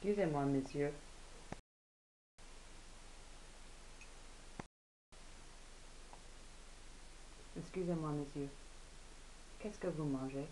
Excusez-moi, monsieur. Excusez-moi, monsieur. Qu'est-ce que vous mangez?